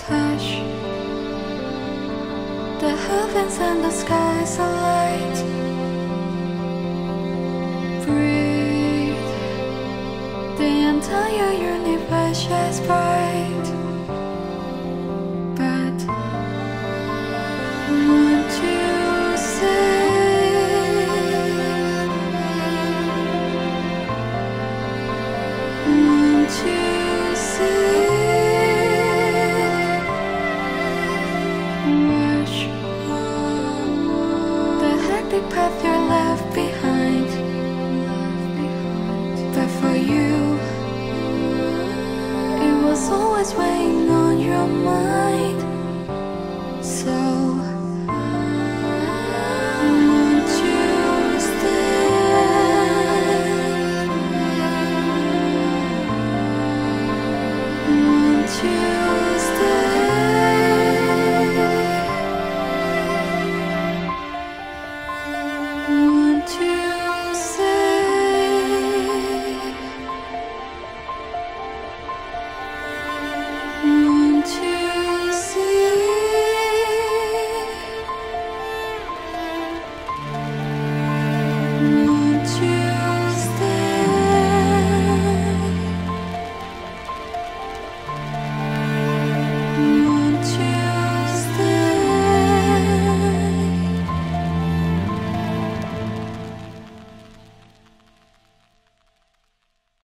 hush. The heavens and the skies are alight. Breathe. The entire universe shines bright. But 吗么？